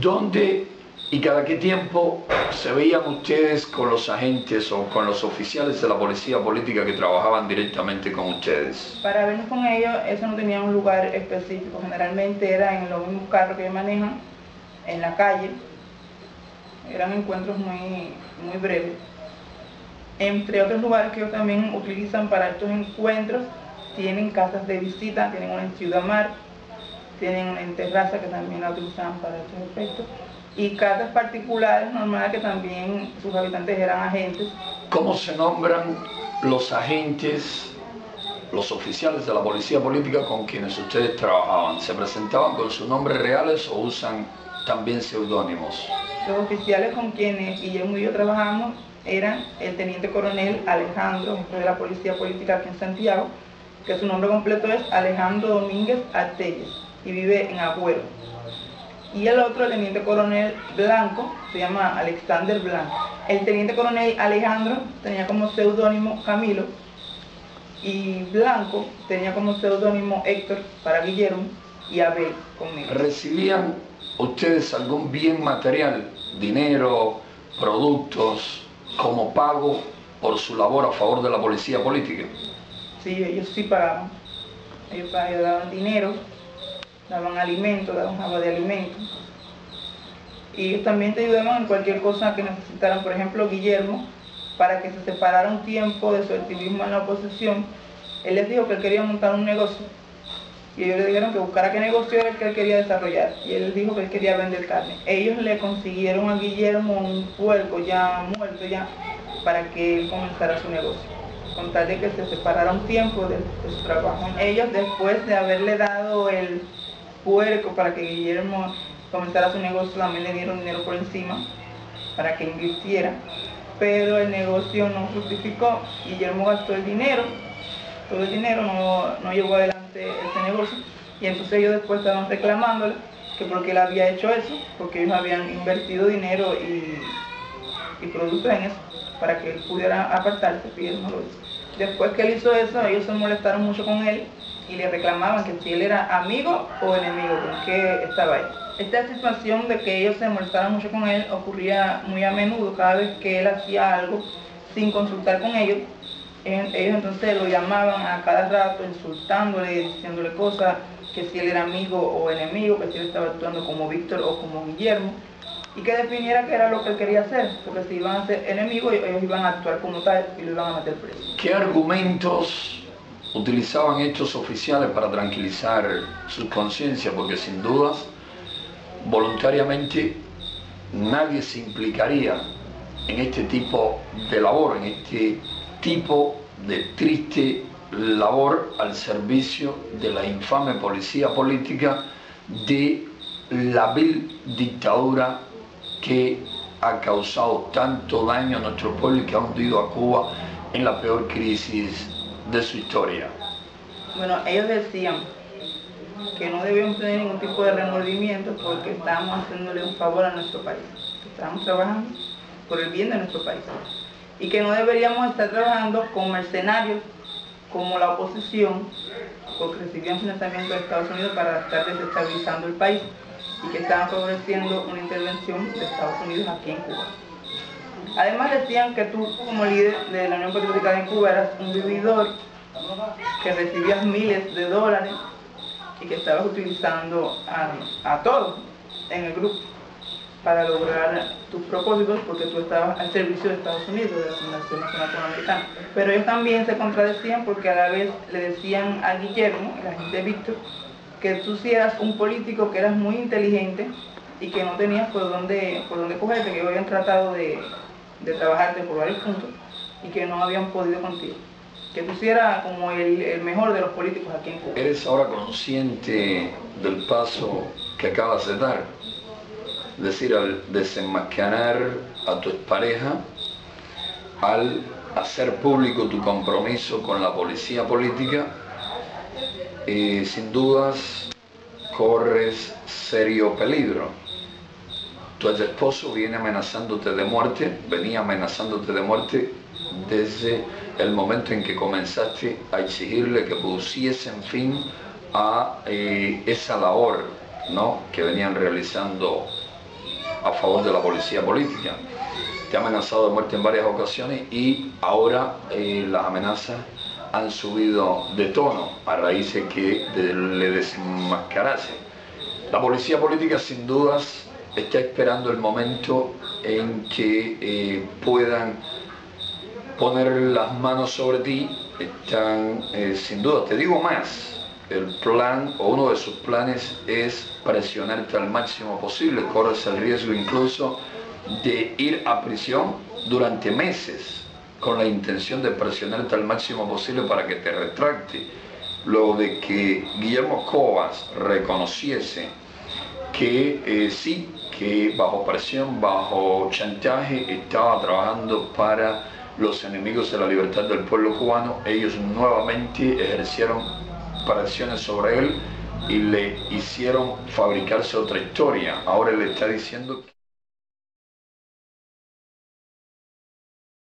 ¿Dónde y cada qué tiempo se veían ustedes con los agentes o con los oficiales de la policía política que trabajaban directamente con ustedes? Para vernos con ellos, eso no tenía un lugar específico. Generalmente era en los mismos carros que manejan, en la calle. Eran encuentros muy, muy breves. Entre otros lugares que ellos también utilizan para estos encuentros, tienen casas de visita, tienen una en Ciudad Mar, tienen en Terraza que también la utilizan para estos efectos y casas particulares normales que también sus habitantes eran agentes. ¿Cómo se nombran los agentes, los oficiales de la policía política con quienes ustedes trabajaban? ¿Se presentaban con sus nombres reales o usan también seudónimos? Los oficiales con quienes Guillermo y yo trabajamos eran el teniente coronel Alejandro, jefe de la policía política aquí en Santiago, que su nombre completo es Alejandro Domínguez Artelles y vive en Agüero y el otro, el teniente coronel Blanco, se llama Alexander Blanco. El teniente coronel Alejandro tenía como seudónimo Camilo y Blanco tenía como seudónimo Héctor para Guillermo y Abel conmigo. ¿Recibían ustedes algún bien material, dinero, productos, como pago por su labor a favor de la policía política? Sí, ellos sí pagaban. Ellos, daban dinero daban alimento, daban agua de alimento. Y ellos también te ayudaban en cualquier cosa que necesitaran. Por ejemplo, Guillermo, para que se separara un tiempo de su activismo en la oposición, él les dijo que él quería montar un negocio. Y ellos le dijeron que buscara qué negocio era el que él quería desarrollar. Y él dijo que él quería vender carne. Ellos le consiguieron a Guillermo un puerco ya muerto ya para que él comenzara su negocio. Con tal de que se separara un tiempo de su trabajo. Ellos después de haberle dado el, puerco para que Guillermo comenzara su negocio, también le dieron dinero por encima para que invirtiera, pero el negocio no fructificó, Guillermo gastó el dinero, todo el dinero no, no llevó adelante ese negocio, y entonces ellos después estaban reclamándole que porque él había hecho eso, porque ellos habían invertido dinero y, y productos en eso, para que él pudiera apartarse, y él no lo hizo. Después que él hizo eso, ellos se molestaron mucho con él y le reclamaban que si él era amigo o enemigo, porque estaba ahí. Esta situación de que ellos se molestaran mucho con él ocurría muy a menudo, cada vez que él hacía algo sin consultar con ellos, ellos entonces lo llamaban a cada rato insultándole, diciéndole cosas, que si él era amigo o enemigo, que si él estaba actuando como Víctor o como Guillermo, y que definiera qué era lo que él quería hacer, porque si iban a ser enemigos, ellos iban a actuar como tal y lo iban a meter preso. ¿Qué argumentos utilizaban estos oficiales para tranquilizar su conciencia, porque sin dudas, voluntariamente, nadie se implicaría en este tipo de labor, en este tipo de triste labor al servicio de la infame policía política de la vil dictadura que ha causado tanto daño a nuestro pueblo y que ha hundido a Cuba en la peor crisis de su historia? Bueno, ellos decían que no debíamos tener ningún tipo de remordimiento porque estábamos haciéndole un favor a nuestro país, estábamos trabajando por el bien de nuestro país y que no deberíamos estar trabajando con mercenarios como la oposición porque recibían financiamiento de Estados Unidos para estar desestabilizando el país y que estaban favoreciendo una intervención de Estados Unidos aquí en Cuba. Además decían que tú como líder de la Unión Patriótica de Cuba eras un vividor, que recibías miles de dólares y que estabas utilizando a, todos en el grupo para lograr tus propósitos porque tú estabas al servicio de Estados Unidos, de la Fundación Nacional Panamericana. Pero ellos también se contradecían porque a la vez le decían a Guillermo, el agente Víctor, que tú sí eras un político que eras muy inteligente y que no tenías por dónde, por dónde cogerte, que habían tratado de, de trabajarte por varios puntos y que no habían podido contigo. Que tú eras como el, mejor de los políticos aquí en Cuba. ¿Eres ahora consciente del paso que acabas de dar? Es decir, al desenmascarar a tu pareja, al hacer público tu compromiso con la policía política, eh, sin dudas corres serio peligro tu esposo viene amenazándote de muerte, venía amenazándote de muerte desde el momento en que comenzaste a exigirle que pusiesen fin a eh, esa labor ¿no? que venían realizando a favor de la policía política. Te ha amenazado de muerte en varias ocasiones y ahora eh, las amenazas han subido de tono a raíz de que le desenmascarase. La policía política sin dudas está esperando el momento en que eh, puedan poner las manos sobre ti, están eh, sin duda, te digo más, el plan o uno de sus planes es presionarte al máximo posible, corres el riesgo incluso de ir a prisión durante meses con la intención de presionarte al máximo posible para que te retracte. Luego de que Guillermo Cobas reconociese que eh, sí, que bajo presión, bajo chantaje, estaba trabajando para los enemigos de la libertad del pueblo cubano, ellos nuevamente ejercieron presiones sobre él y le hicieron fabricarse otra historia. Ahora le está diciendo